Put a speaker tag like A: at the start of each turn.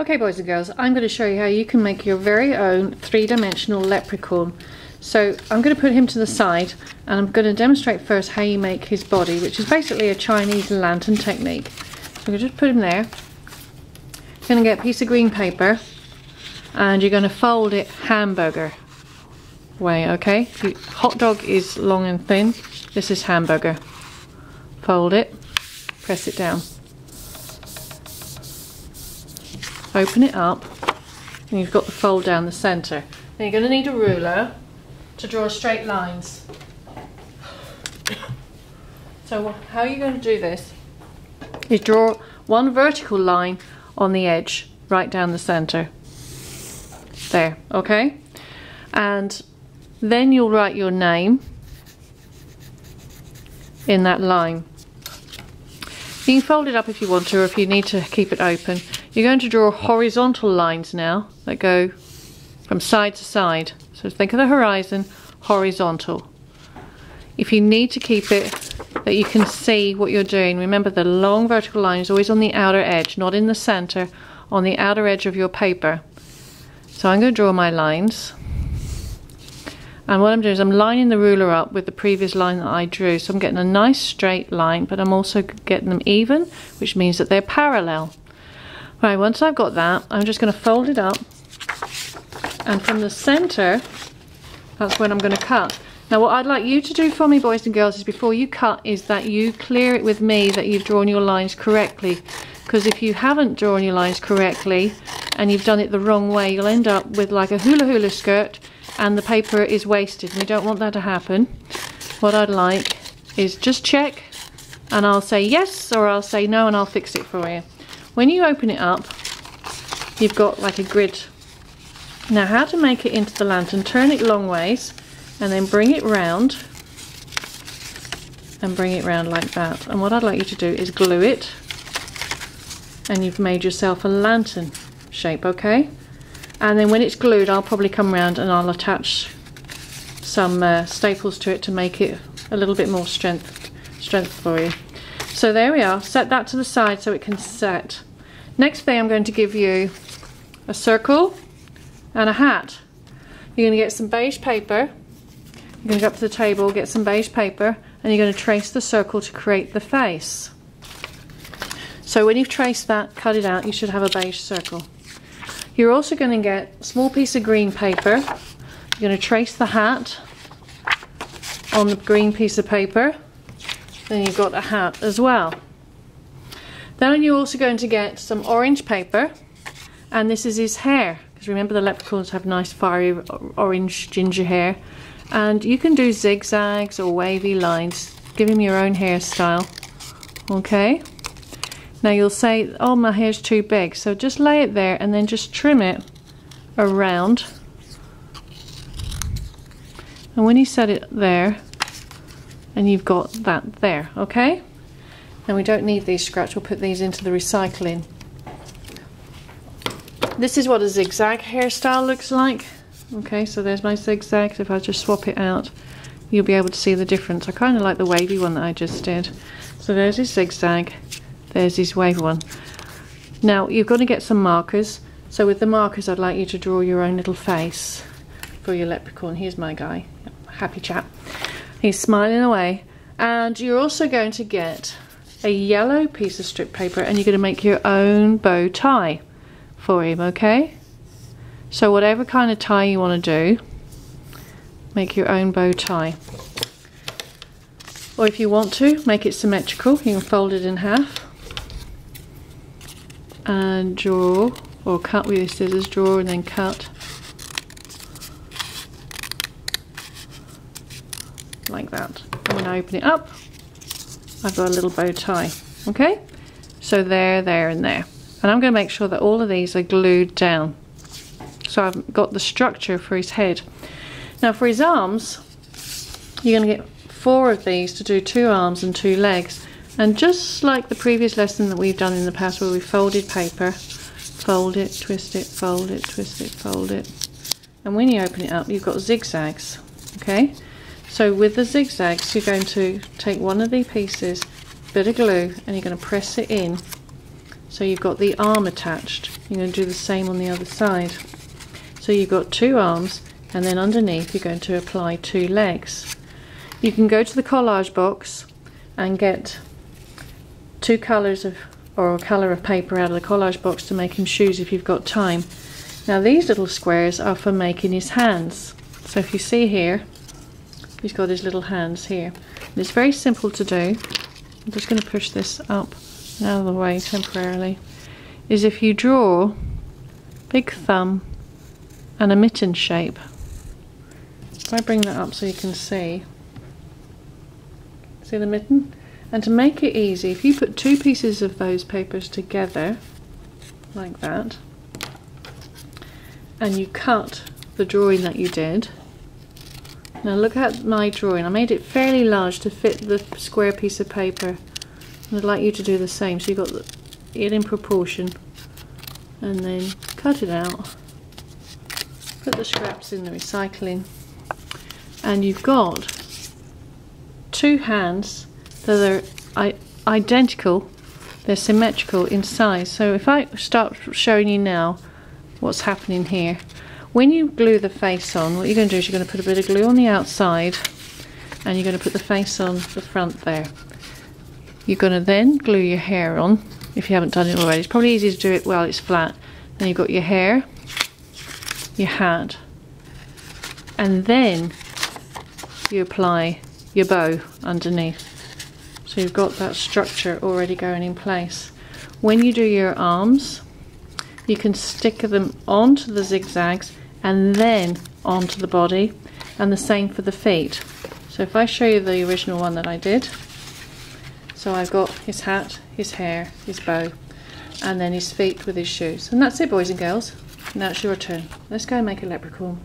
A: Okay boys and girls, I'm going to show you how you can make your very own three-dimensional leprechaun. So I'm going to put him to the side and I'm going to demonstrate first how you make his body, which is basically a Chinese lantern technique. So I'm going to just put him there. You're going to get a piece of green paper and you're going to fold it hamburger way, okay? Hot dog is long and thin, this is hamburger. Fold it, press it down. Open it up and you've got the fold down the centre. Now you're going to need a ruler to draw straight lines. So how are you're going to do this is draw one vertical line on the edge right down the centre. There, okay? And then you'll write your name in that line. You can fold it up if you want to or if you need to keep it open. You're going to draw horizontal lines now that go from side to side. So think of the horizon, horizontal. If you need to keep it that you can see what you're doing, remember the long vertical line is always on the outer edge, not in the center, on the outer edge of your paper. So I'm going to draw my lines. And what I'm doing is I'm lining the ruler up with the previous line that I drew. So I'm getting a nice straight line, but I'm also getting them even, which means that they're parallel. Right, once I've got that, I'm just going to fold it up. And from the center, that's when I'm going to cut. Now what I'd like you to do for me, boys and girls, is before you cut, is that you clear it with me that you've drawn your lines correctly. Because if you haven't drawn your lines correctly, and you've done it the wrong way, you'll end up with like a hula hula skirt, and the paper is wasted. And we don't want that to happen. What I'd like is just check, and I'll say yes, or I'll say no, and I'll fix it for you. When you open it up, you've got like a grid. Now how to make it into the lantern, turn it long ways and then bring it round and bring it round like that. And what I'd like you to do is glue it and you've made yourself a lantern shape, okay? And then when it's glued, I'll probably come round and I'll attach some uh, staples to it to make it a little bit more strength, strength for you. So there we are, set that to the side so it can set. Next thing I'm going to give you a circle and a hat. You're going to get some beige paper, you're going to go up to the table, get some beige paper, and you're going to trace the circle to create the face. So when you've traced that, cut it out, you should have a beige circle. You're also going to get a small piece of green paper. You're going to trace the hat on the green piece of paper then you've got a hat as well. Then you're also going to get some orange paper and this is his hair because remember the leprechauns have nice fiery orange ginger hair. And you can do zigzags or wavy lines. Give him your own hairstyle okay? Now you'll say oh my hair's too big. So just lay it there and then just trim it around. And when you set it there and you've got that there, okay? And we don't need these scratch, we'll put these into the recycling. This is what a zigzag hairstyle looks like. Okay, so there's my zigzags. If I just swap it out, you'll be able to see the difference. I kind of like the wavy one that I just did. So there's his zigzag, there's his wavy one. Now, you've got to get some markers. So with the markers, I'd like you to draw your own little face for your leprechaun. Here's my guy, happy chap. He's smiling away. And you're also going to get a yellow piece of strip paper and you're going to make your own bow tie for him, okay? So whatever kind of tie you want to do, make your own bow tie. Or if you want to, make it symmetrical, you can fold it in half and draw or cut with your scissors, draw and then cut like that. And when I open it up, I've got a little bow tie, okay? So there, there, and there. And I'm gonna make sure that all of these are glued down. So I've got the structure for his head. Now for his arms, you're gonna get four of these to do two arms and two legs. And just like the previous lesson that we've done in the past where we folded paper, fold it, twist it, fold it, twist it, fold it. And when you open it up, you've got zigzags, okay? So with the zigzags, you're going to take one of the pieces, bit of glue, and you're going to press it in so you've got the arm attached. You're going to do the same on the other side. So you've got two arms and then underneath you're going to apply two legs. You can go to the collage box and get two colours of or a colour of paper out of the collage box to make him shoes if you've got time. Now these little squares are for making his hands. So if you see here, he's got his little hands here. And it's very simple to do. I'm just going to push this up and out of the way temporarily. Is if you draw big thumb and a mitten shape. If I bring that up so you can see. See the mitten? And to make it easy, if you put two pieces of those papers together, like that, and you cut the drawing that you did, now look at my drawing, I made it fairly large to fit the square piece of paper. And I'd like you to do the same, so you've got it in proportion. And then cut it out, put the scraps in the recycling, and you've got two hands that are identical, they're symmetrical in size. So if I start showing you now what's happening here, when you glue the face on, what you're going to do is you're going to put a bit of glue on the outside and you're going to put the face on the front there. You're going to then glue your hair on if you haven't done it already. It's probably easy to do it while it's flat. Then you've got your hair, your hat, and then you apply your bow underneath. So you've got that structure already going in place. When you do your arms, you can stick them onto the zigzags and then onto the body and the same for the feet. So if I show you the original one that I did, so I've got his hat, his hair, his bow, and then his feet with his shoes. And that's it boys and girls. Now it's your turn. Let's go and make a leprechaun.